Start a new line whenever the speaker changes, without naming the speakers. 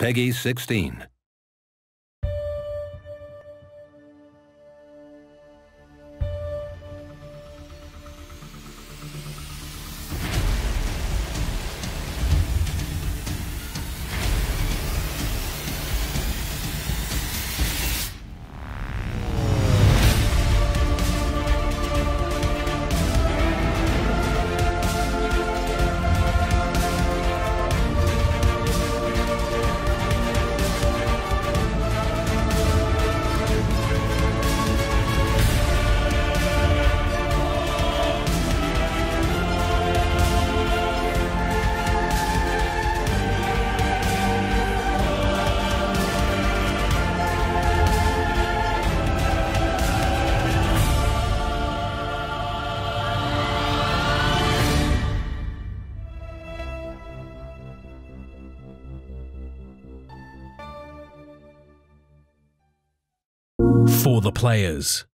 Peggy 16.
For the players.